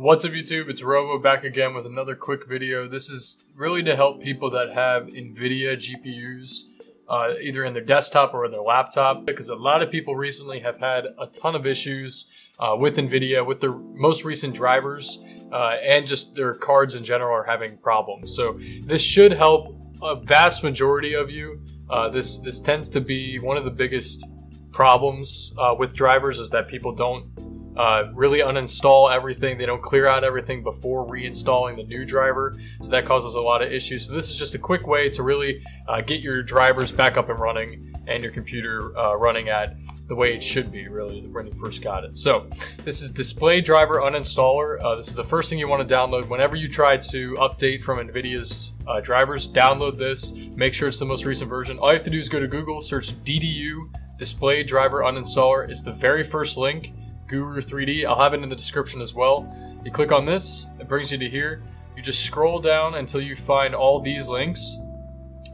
What's up YouTube? It's Robo back again with another quick video. This is really to help people that have NVIDIA GPUs uh, either in their desktop or in their laptop because a lot of people recently have had a ton of issues uh, with NVIDIA, with their most recent drivers, uh, and just their cards in general are having problems. So this should help a vast majority of you. Uh, this, this tends to be one of the biggest problems uh, with drivers is that people don't uh, really uninstall everything. They don't clear out everything before reinstalling the new driver. So that causes a lot of issues. So this is just a quick way to really uh, get your drivers back up and running and your computer uh, running at the way it should be really when you first got it. So this is display driver uninstaller. Uh, this is the first thing you want to download whenever you try to update from NVIDIA's uh, drivers. Download this, make sure it's the most recent version. All you have to do is go to Google, search DDU display driver uninstaller. It's the very first link Guru 3D. I'll have it in the description as well. You click on this, it brings you to here. You just scroll down until you find all these links,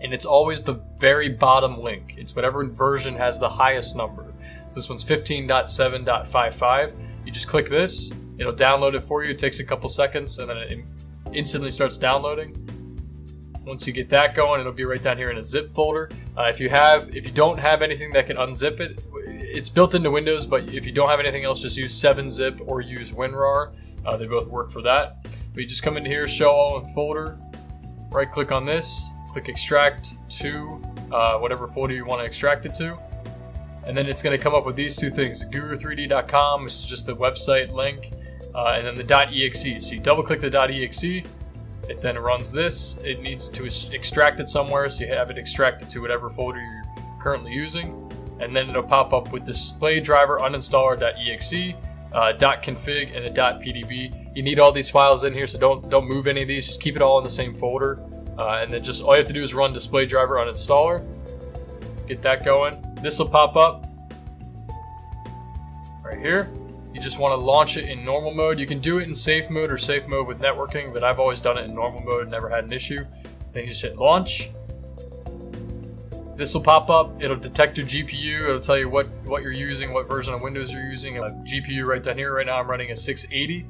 and it's always the very bottom link. It's whatever version has the highest number. So this one's 15.7.55. You just click this, it'll download it for you. It takes a couple seconds, and then it instantly starts downloading. Once you get that going, it'll be right down here in a zip folder. Uh, if you have, if you don't have anything that can unzip it, it's built into Windows, but if you don't have anything else, just use 7-zip or use WinRAR. Uh, they both work for that. You just come in here, show all in folder, right click on this, click extract to uh, whatever folder you want to extract it to. And then it's going to come up with these two things, guru3d.com, which is just a website link, uh, and then the .exe. So you double click the .exe, it then runs this. It needs to extract it somewhere, so you have it extracted to whatever folder you're currently using and then it'll pop up with display driver uninstaller.exe, uh, .config, and a .pdb. You need all these files in here, so don't don't move any of these. Just keep it all in the same folder, uh, and then just all you have to do is run display driver uninstaller. Get that going. This will pop up right here. You just want to launch it in normal mode. You can do it in safe mode or safe mode with networking, but I've always done it in normal mode, and never had an issue. Then you just hit launch this will pop up. It'll detect your GPU. It'll tell you what, what you're using, what version of Windows you're using. A GPU right down here. Right now I'm running a 680.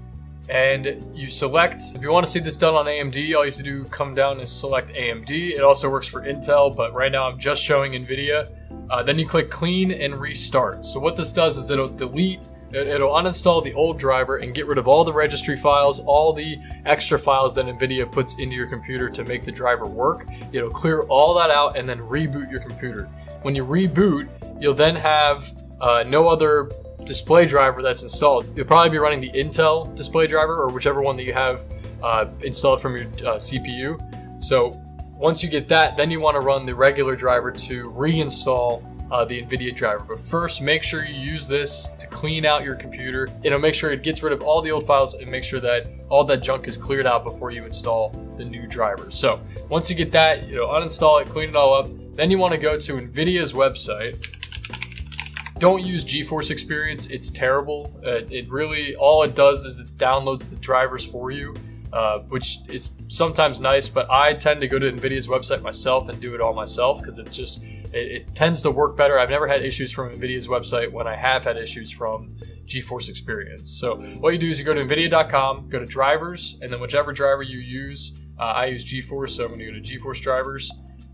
And you select, if you want to see this done on AMD, all you have to do come down and select AMD. It also works for Intel, but right now I'm just showing NVIDIA. Uh, then you click clean and restart. So what this does is it'll delete It'll uninstall the old driver and get rid of all the registry files, all the extra files that NVIDIA puts into your computer to make the driver work. It'll clear all that out and then reboot your computer. When you reboot, you'll then have uh, no other display driver that's installed. You'll probably be running the Intel display driver or whichever one that you have uh, installed from your uh, CPU. So once you get that, then you want to run the regular driver to reinstall uh, the NVIDIA driver. But first, make sure you use this to clean out your computer. It'll make sure it gets rid of all the old files and make sure that all that junk is cleared out before you install the new driver. So once you get that, you know, uninstall it, clean it all up. Then you want to go to NVIDIA's website. Don't use GeForce Experience, it's terrible. Uh, it really, all it does is it downloads the drivers for you. Uh, which is sometimes nice, but I tend to go to NVIDIA's website myself and do it all myself because it just it, it, tends to work better. I've never had issues from NVIDIA's website when I have had issues from GeForce Experience. So what you do is you go to NVIDIA.com, go to drivers, and then whichever driver you use, uh, I use GeForce, so I'm going to go to GeForce drivers.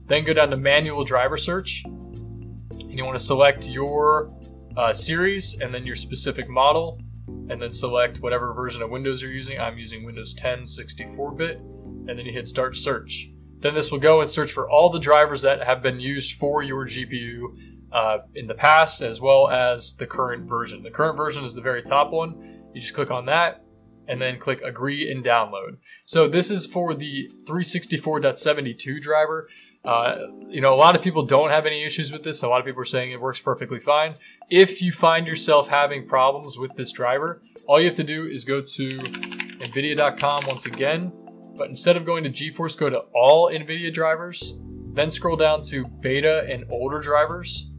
Then go down to manual driver search, and you want to select your uh, series and then your specific model and then select whatever version of Windows you're using. I'm using Windows 10 64-bit, and then you hit Start Search. Then this will go and search for all the drivers that have been used for your GPU uh, in the past, as well as the current version. The current version is the very top one. You just click on that, and then click Agree and Download. So this is for the 364.72 driver. Uh, you know, a lot of people don't have any issues with this. A lot of people are saying it works perfectly fine. If you find yourself having problems with this driver, all you have to do is go to NVIDIA.com once again. But instead of going to GeForce, go to all NVIDIA drivers, then scroll down to beta and older drivers,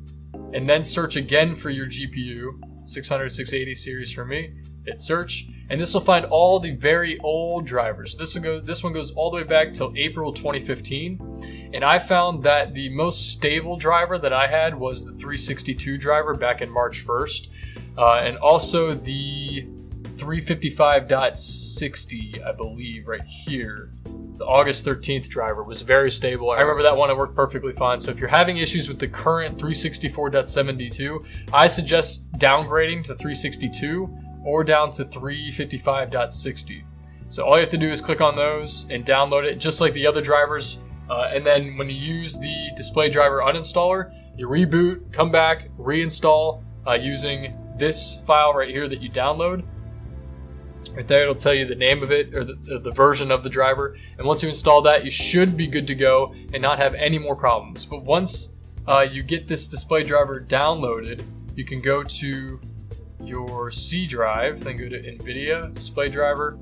and then search again for your GPU, 600, 680 series for me. Hit search, and this will find all the very old drivers. This will go. This one goes all the way back till April 2015, and I found that the most stable driver that I had was the 362 driver back in March 1st, uh, and also the 355.60, I believe, right here. The August 13th driver was very stable. I remember that one, it worked perfectly fine. So if you're having issues with the current 364.72, I suggest downgrading to 362 or down to 355.60. So all you have to do is click on those and download it, just like the other drivers. Uh, and then when you use the display driver uninstaller, you reboot, come back, reinstall uh, using this file right here that you download. Right there, it'll tell you the name of it or the, the, version of the driver. And once you install that, you should be good to go and not have any more problems. But once uh, you get this display driver downloaded, you can go to your C drive, then go to NVIDIA display driver,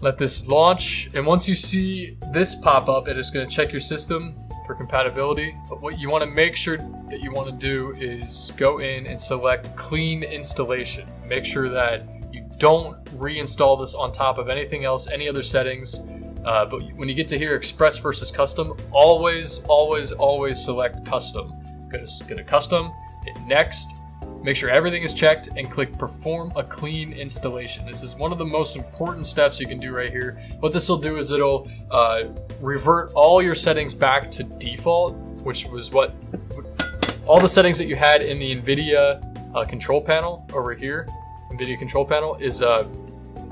let this launch, and once you see this pop up, it is going to check your system for compatibility. But what you want to make sure that you want to do is go in and select clean installation. Make sure that you don't reinstall this on top of anything else, any other settings. Uh, but when you get to here, express versus custom, always, always, always select custom. Go to, go to custom, hit next, Make sure everything is checked and click perform a clean installation. This is one of the most important steps you can do right here. What this will do is it'll uh, revert all your settings back to default, which was what all the settings that you had in the NVIDIA uh, control panel over here. NVIDIA control panel is uh,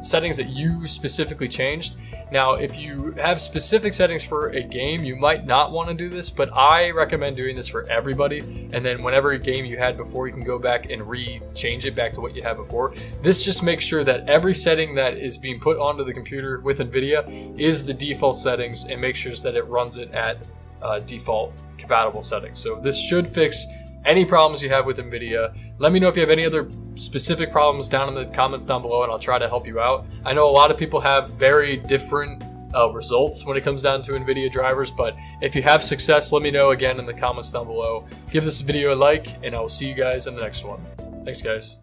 settings that you specifically changed. Now, if you have specific settings for a game, you might not want to do this, but I recommend doing this for everybody. And then whenever a game you had before, you can go back and re-change it back to what you had before. This just makes sure that every setting that is being put onto the computer with NVIDIA is the default settings and makes sure that it runs it at uh, default compatible settings. So this should fix any problems you have with NVIDIA. Let me know if you have any other specific problems down in the comments down below and I'll try to help you out. I know a lot of people have very different uh, results when it comes down to NVIDIA drivers, but if you have success, let me know again in the comments down below. Give this video a like and I will see you guys in the next one. Thanks guys.